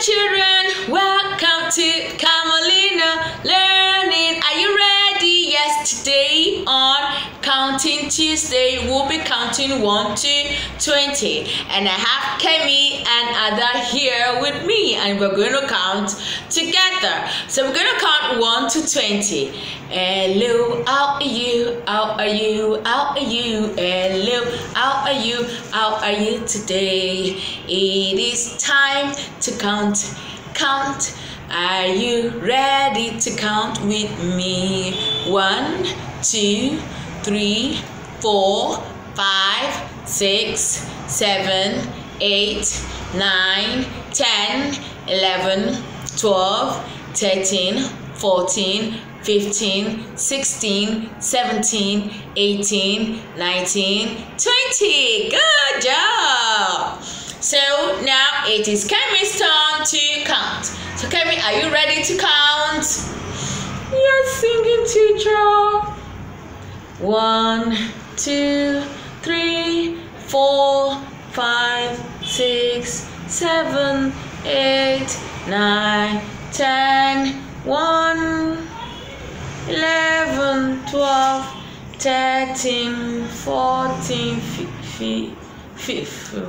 children, Counting Tuesday, we'll be counting 1 to 20. And I have Kemi and Ada here with me, and we're going to count together. So we're going to count 1 to 20. Hello, how are you? How are you? How are you? Hello, how are you? How are you today? It is time to count. Count. Are you ready to count with me? One, two, three, four, five, six, seven, eight, nine, ten, eleven, twelve, thirteen, fourteen. 15, 16, 17, 18, 19, 20. Good job. So now it is Kemi's turn to count. So Kemi, are you ready to count? Yes, singing teacher. One, two, three, four, five, six, seven, eight, nine, ten, one. 11, 12, 13, 14, 15. 15.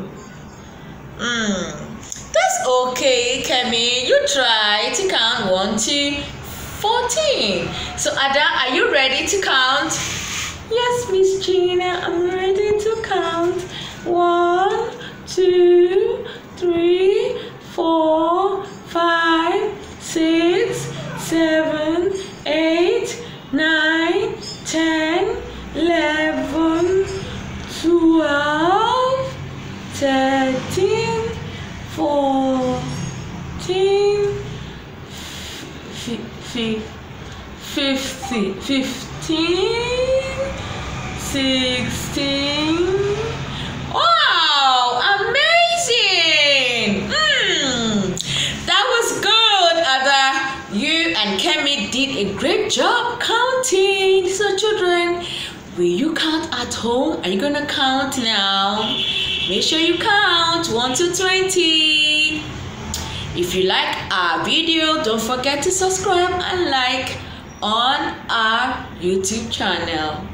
Mm. That's okay, Kemi. You try to count 1 to 14. So, Ada, are you ready to count? Yes, Miss Gina, I'm ready to count. 1, 2, 3, 4, 5, 6, 7, 8, 9, 10, 11, 12, 13, 14, 15, 16. Wow, amazing! Mm, that was good, Ada. You and Kemi did a great job counting. So, children, will you count at home? Are you gonna count now? Make sure you count 1 to 20. If you like our video, don't forget to subscribe and like on our YouTube channel.